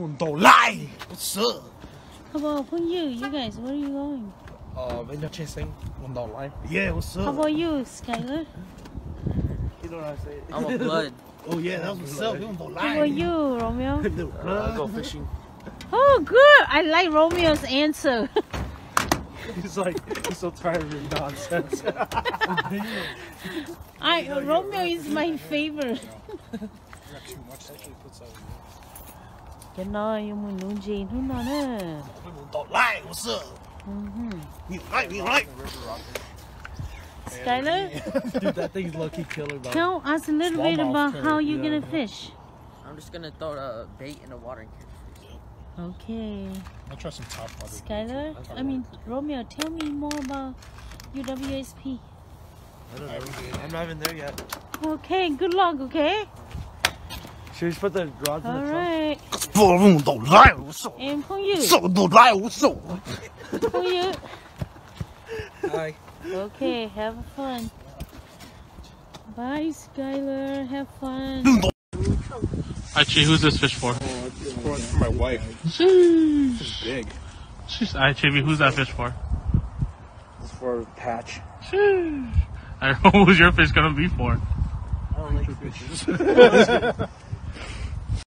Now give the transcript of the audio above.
Don't lie. What's up? How about for you? You guys, where are you going? Uh, when you're chasing, one don't lie. Yeah, what's up? How about you, Skylar? You know what I say? I'm a blood. Oh yeah, that's what's up. One don't How lie. about you, Romeo? I go fishing. Oh, good. I like Romeo's answer. He's like, he's so tired of your nonsense. I Romeo is my favorite. Cái nói yung muốn nuôi gì nó nói nè. don't lie. What's up? Mhm. You right, you right. Skylar, Dude, that thing's lucky killer, bro. tell us a little bit Smallmouth about how you're yeah. gonna fish. I'm just gonna throw a bait in the water and catch fish. Okay. I'll try some top water. Skylar, I mean Romeo, tell me more about your WSP. I'm not even there yet. Okay, good luck. Okay. Should we just put the rods All right. don't lie. What's up? And for you, don't lie. What's up? for you. Hi. Okay, have fun. Bye, Skylar. Have fun. Actually, who's this fish for? Oh, for, for my wife. Sheesh. It's big. Sheesh. Alright, Chibi, who's that fish for? It's for Patch. Sheesh. I don't know who's your fish gonna be for. I don't like fishes.